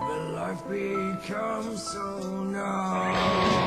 but life becomes so numb.